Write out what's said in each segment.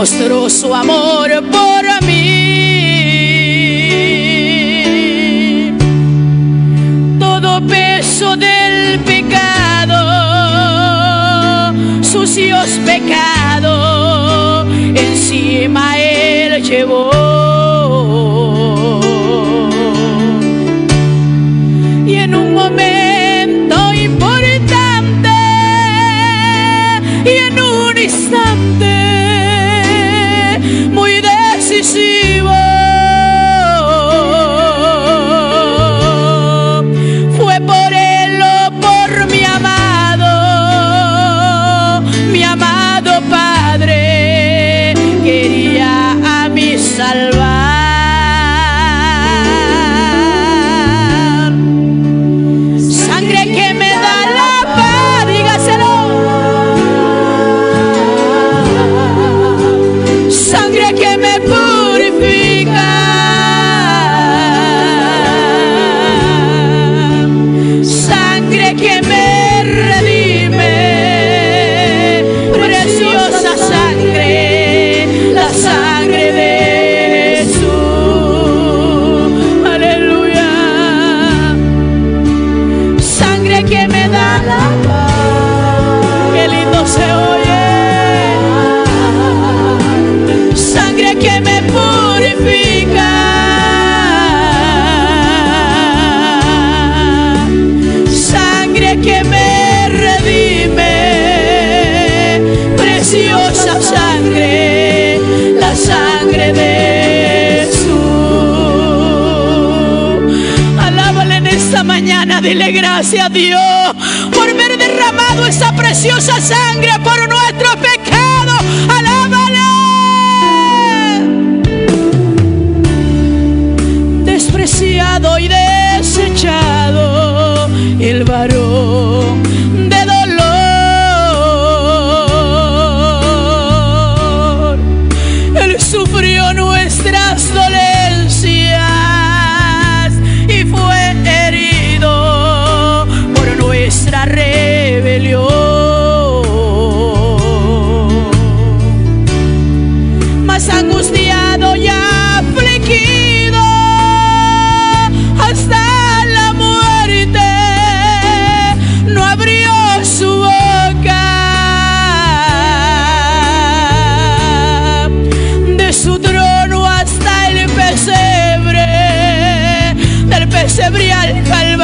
mostró su amor por mí. Todo peso del pecado, sucios pecados, encima él llevó. Se oye, sangre que me purifica, sangre que me redime, preciosa sangre, la sangre. dile gracias a Dios por haber derramado esa preciosa sangre por nuestro pecados. ese brial calvario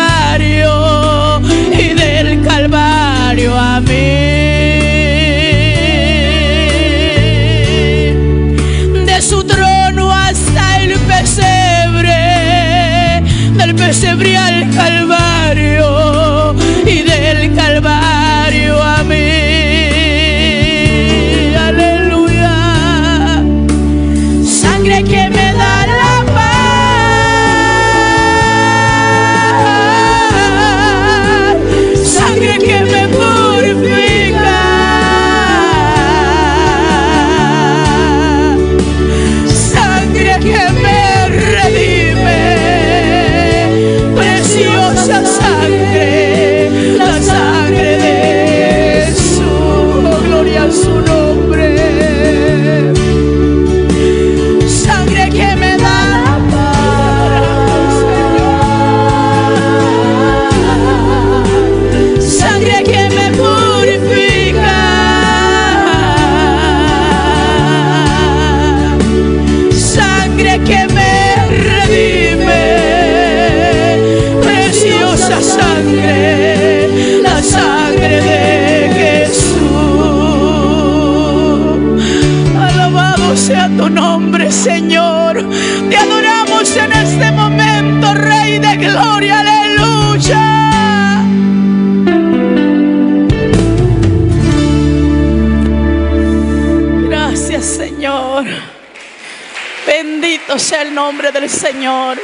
La sangre de Jesús. Alabado sea tu nombre, Señor. Te adoramos en este momento, Rey de Gloria. Aleluya. Gracias, Señor. Bendito sea el nombre del Señor.